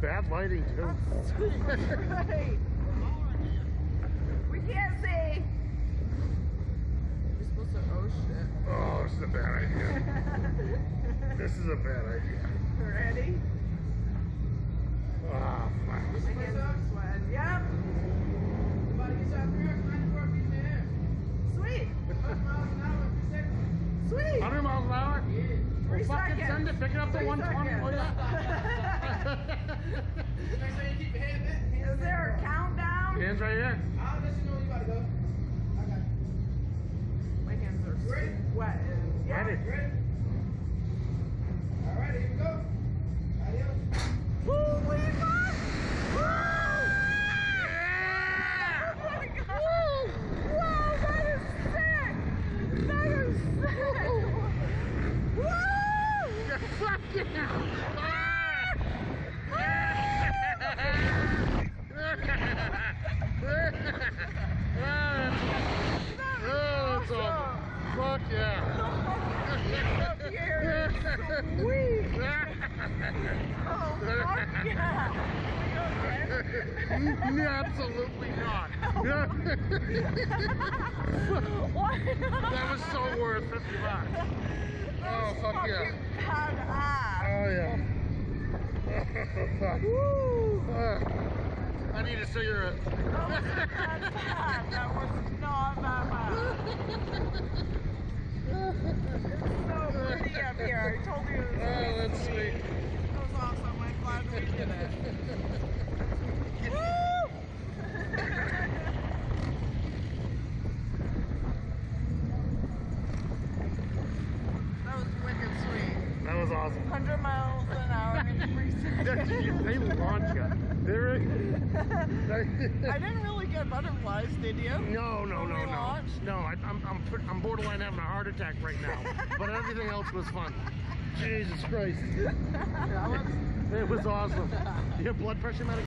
bad lighting too. Right. We can't see. We're supposed to, oh shit. Oh, this is a bad idea. this is a bad idea. Ready? Oh, fuck. My hands are sweating. Yep. Sweet. Sweet. 100 miles an hour? Three Well, fucking seconds. send it, pick it up to 120. Seconds. yeah. Is there a countdown? Hands right here. My hands are sweating. Yep. Ready? Holy fuck! Yeah! Oh my god! Wow, that is sick! That is sick! Woo! Fuck yeah! That Oh, is that's Fuck yeah. Up here is sweet! Oh, yeah! Are? Absolutely not. That was so worth 50 bucks. Oh, fuck yeah. Oh, yeah. Fuck. Woo! Uh, I need a cigarette. That wasn't that bad. That was not that bad. It's so pretty up here. I told you it was Oh, that's sweet. That was awesome. I'm glad we did it. Woo! that was wicked sweet. That was awesome. 100 miles an hour in three seconds. they launch you. They're, I didn't really get butterflies, did you? no, no, When no, no. launched? No, I, I'm, I'm, I'm borderline having a heart attack right now. But everything else was fun. Jesus Christ. It was awesome. Your blood pressure medication?